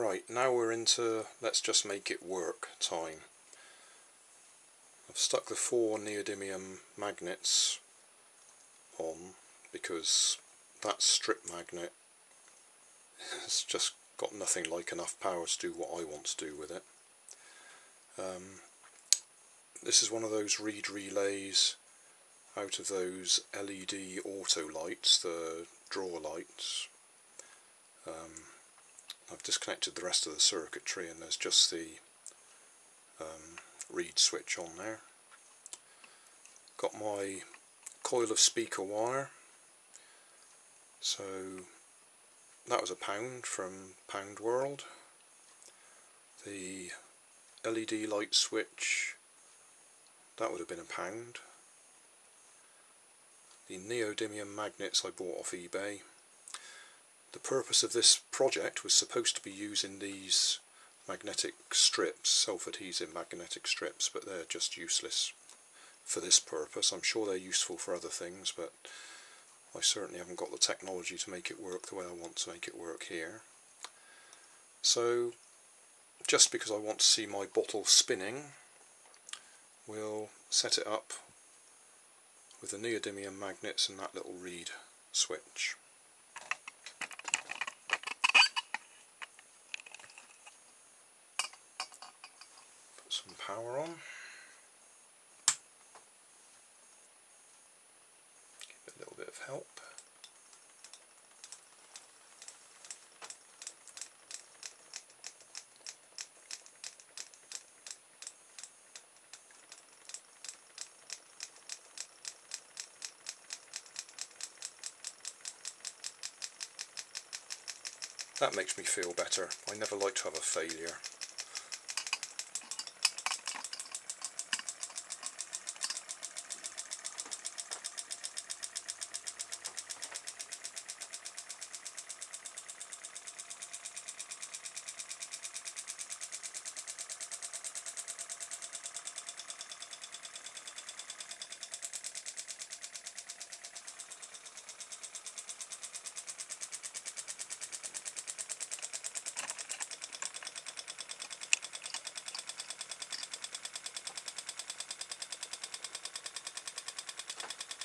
Right, now we're into let's just make it work time. I've stuck the four neodymium magnets on because that strip magnet has just got nothing like enough power to do what I want to do with it. Um, this is one of those reed relays out of those LED auto lights, the drawer lights. Um, I've disconnected the rest of the circuitry and there's just the um, reed switch on there. Got my coil of speaker wire so that was a pound from Poundworld. The LED light switch that would have been a pound. The neodymium magnets I bought off eBay the purpose of this project was supposed to be using these magnetic strips, self-adhesive magnetic strips, but they're just useless for this purpose. I'm sure they're useful for other things, but I certainly haven't got the technology to make it work the way I want to make it work here. So, just because I want to see my bottle spinning, we'll set it up with the neodymium magnets and that little reed switch. some power on. Give it a little bit of help. That makes me feel better. I never like to have a failure.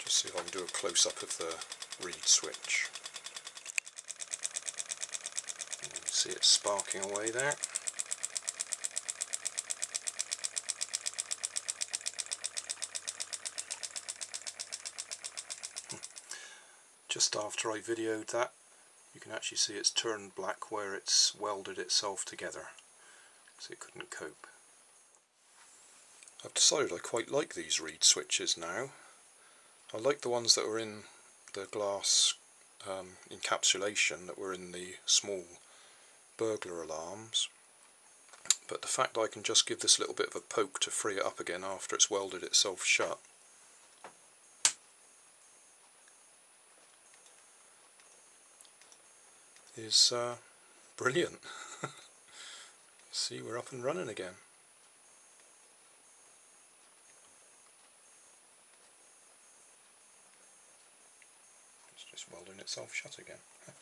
Just see if I can do a close-up of the reed switch. see it sparking away there. Hmm. Just after I videoed that you can actually see it's turned black where it's welded itself together because it couldn't cope. I've decided I quite like these reed switches now. I like the ones that were in the glass um, encapsulation that were in the small burglar alarms but the fact I can just give this little bit of a poke to free it up again after it's welded itself shut is uh, brilliant. See, we're up and running again. Just welding itself shut again.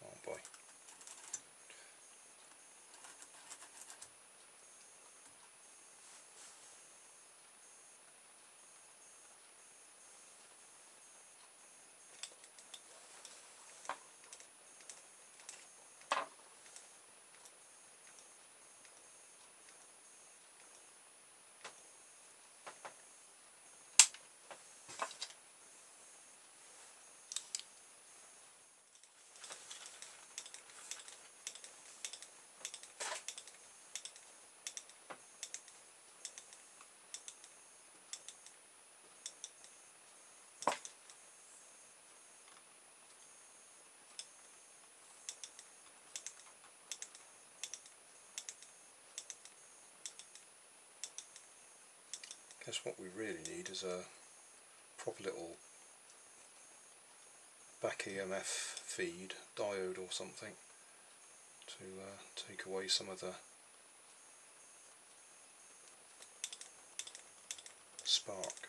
Come on, boy. Guess what we really need is a proper little back EMF feed, diode or something to uh, take away some of the spark.